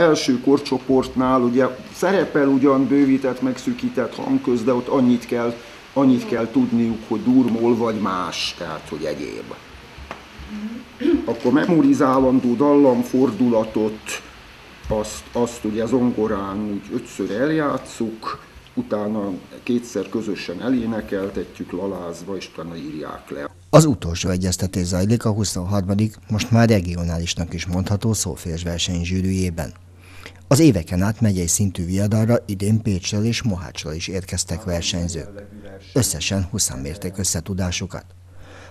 első korcsoportnál ugye szerepel ugyan bővített, megszűkített hangköz, de ott annyit kell, annyit kell tudniuk, hogy durmol vagy más, tehát hogy egyéb. Akkor memorizálandó dallamfordulatot, azt, azt ugye zongorán úgy ötször eljátszuk, utána kétszer közösen elénekeltetjük lalázva, és utána írják le. Az utolsó egyeztetés zajlik a 23. most már regionálisnak is mondható szófés verseny zsűrűjében. Az éveken át megyei szintű viadalra idén Pécsről és Mohácsról is érkeztek versenyzők. Összesen 20 mérték összetudásukat.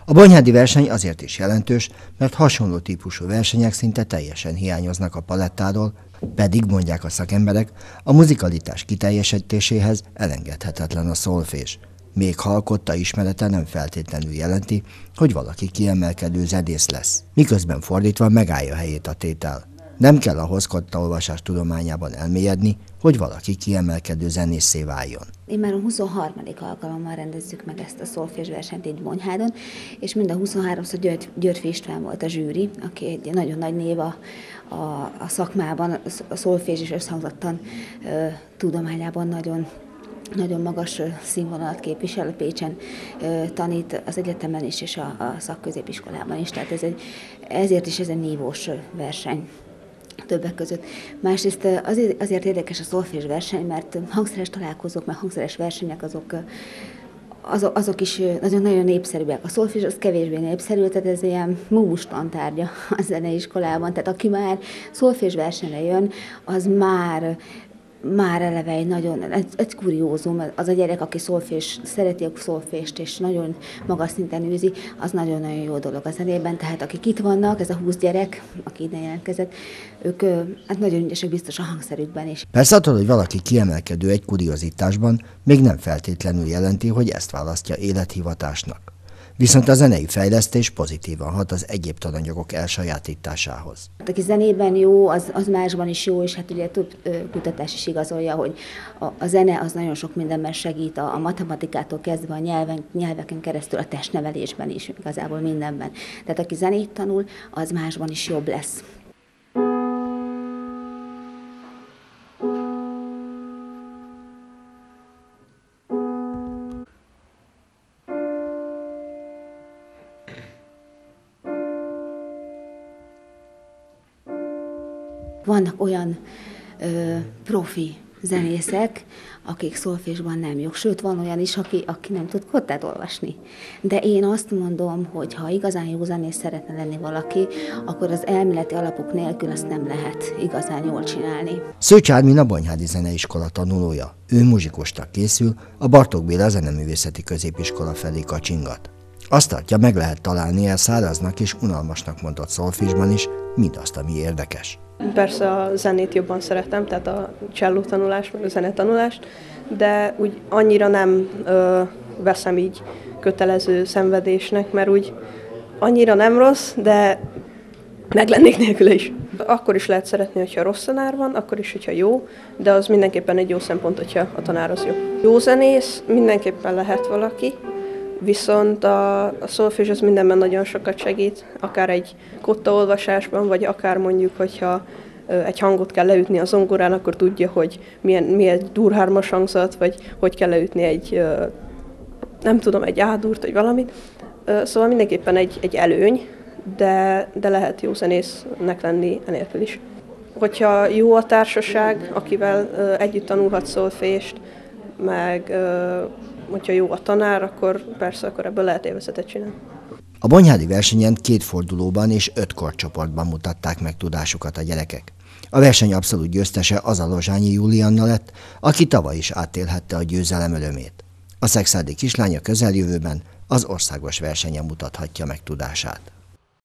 A bonyhádi verseny azért is jelentős, mert hasonló típusú versenyek szinte teljesen hiányoznak a palettáról, pedig mondják a szakemberek, a muzikalitás kiteljesítéséhez elengedhetetlen a szolfés. Még ha alkotta ismerete nem feltétlenül jelenti, hogy valaki kiemelkedő zedész lesz. Miközben fordítva megállja helyét a tétel. Nem kell ahhoz olvasás tudományában elmélyedni, hogy valaki kiemelkedő zenészé váljon. Én már a 23. alkalommal rendezzük meg ezt a szolfés versenyt itt Bonyhádon, és mind a 23-szor György, György István volt a zsűri, aki egy nagyon nagy név a, a, a szakmában, a szolfés és összhangzattan tudományában nagyon nagyon magas színvonalat képvisel, Pécsen tanít az egyetemen is, és a, a szakközépiskolában is, tehát ez egy, ezért is ez egy nívós verseny többek között. Másrészt azért, érdekes a szolfés verseny, mert hangszeres találkozók, mert hangszeres versenyek azok azok, azok is nagyon, nagyon népszerűek. A szolfés az kevésbé népszerű, tehát ez ilyen múmus tantárgya a zeneiskolában. Tehát aki már szolfés versenyre jön, az már már eleve egy nagyon, egy, egy kuriózum, az a gyerek, aki szolfés, szereti a szolfést, és nagyon magas szinten űzi, az nagyon-nagyon jó dolog a zenében, tehát akik itt vannak, ez a 20 gyerek, aki ide jelentkezett, ők hát nagyon ügyesek biztos a hangszerükben is. Persze attól, hogy valaki kiemelkedő egy kuriozitásban, még nem feltétlenül jelenti, hogy ezt választja élethivatásnak. Viszont a zenei fejlesztés pozitívan hat az egyéb tananyagok elsajátításához. Aki zenében jó, az, az másban is jó, és hát ugye több kutatás is igazolja, hogy a, a zene az nagyon sok mindenben segít, a, a matematikától kezdve a nyelven, nyelveken keresztül a testnevelésben is, igazából mindenben. Tehát aki zenét tanul, az másban is jobb lesz. Vannak olyan ö, profi zenészek, akik szolfésban nem jók. Sőt, van olyan is, aki, aki nem tud kottát olvasni. De én azt mondom, hogy ha igazán jó zenész szeretne lenni valaki, akkor az elméleti alapok nélkül azt nem lehet igazán jól csinálni. Szőcs Ármin a Bonyhádi Zeneiskola tanulója. Ő muzsikostak készül, a Bartók Béla Zeneművészeti Középiskola felé kacsingat. Azt tartja, meg lehet találni el száraznak és unalmasnak mondott szolfisban is mindazt, ami érdekes. Persze a zenét jobban szeretem, tehát a cselló tanulás, meg a zenetanulást, de úgy annyira nem ö, veszem így kötelező szenvedésnek, mert úgy annyira nem rossz, de meg lennék nélküle is. Akkor is lehet szeretni, hogyha rossz tanár van, akkor is, hogyha jó, de az mindenképpen egy jó szempont, hogyha a tanár az jó. Jó zenész mindenképpen lehet valaki, Viszont a, a szolfés az mindenben nagyon sokat segít, akár egy kotta olvasásban, vagy akár mondjuk, hogyha egy hangot kell leütni a zongorán, akkor tudja, hogy milyen, milyen durhármas hangzat, vagy hogy kell leütni egy, nem tudom, egy ádurt, vagy valamit. Szóval mindenképpen egy, egy előny, de, de lehet jó zenésznek lenni enélkül is. Hogyha jó a társaság, akivel együtt tanulhat szolfést, meg hogyha jó a tanár, akkor persze akkor ebből lehet élvezetet csinálni. A Bonyhádi versenyen két fordulóban és öt korcsoportban mutatták meg tudásukat a gyerekek. A verseny abszolút győztese az a Lozsányi Julianna lett, aki tavaly is átélhette a győzelem örömét. A szexádi kislánya közeljövőben az országos versenyen mutathatja meg tudását.